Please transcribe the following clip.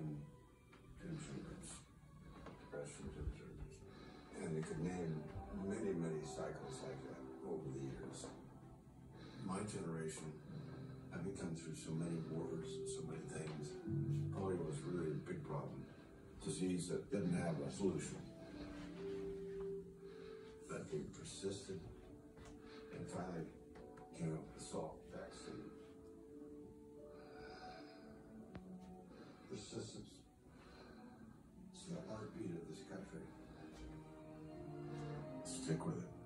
can contributes. And you could name many, many cycles like that over the years. My generation, having come through so many wars and so many things, probably was really a big problem. Disease that didn't have a solution. That they persisted and finally came up with Salk. persistence. It's the heartbeat of this country. Stick with it.